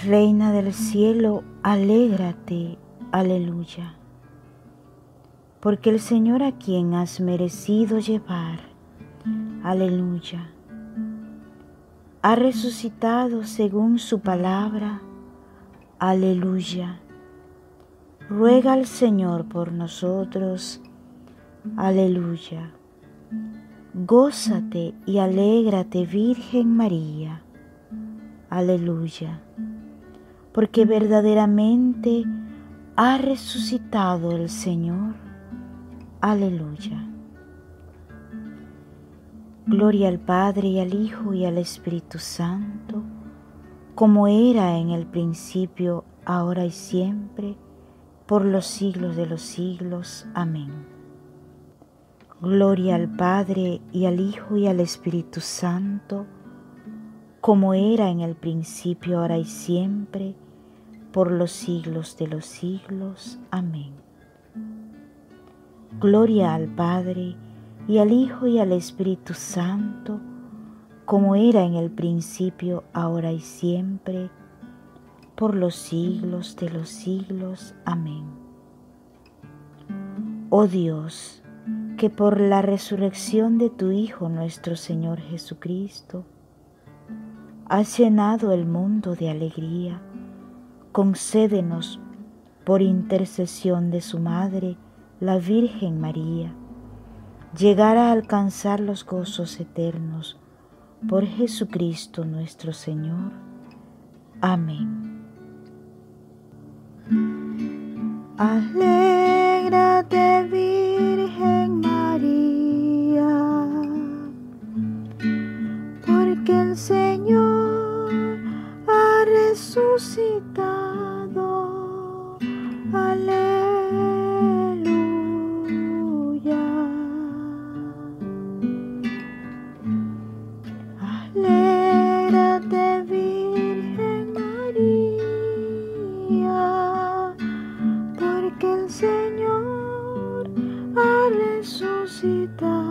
Reina del cielo, alégrate, aleluya. Porque el Señor a quien has merecido llevar, aleluya, ha resucitado según su palabra, aleluya. Ruega al Señor por nosotros, aleluya. Gózate y alégrate, Virgen María, aleluya porque verdaderamente ha resucitado el Señor. Aleluya. Gloria al Padre y al Hijo y al Espíritu Santo, como era en el principio, ahora y siempre, por los siglos de los siglos. Amén. Gloria al Padre y al Hijo y al Espíritu Santo, como era en el principio, ahora y siempre, por los siglos de los siglos. Amén. Gloria al Padre, y al Hijo, y al Espíritu Santo, como era en el principio, ahora y siempre, por los siglos de los siglos. Amén. Oh Dios, que por la resurrección de tu Hijo nuestro Señor Jesucristo, has llenado el mundo de alegría, concédenos por intercesión de su Madre, la Virgen María, llegar a alcanzar los gozos eternos por Jesucristo nuestro Señor. Amén. Alégrate Virgen María, porque el Señor resucitado. Aleluya. Alégrate, Virgen María, porque el Señor ha resucitado.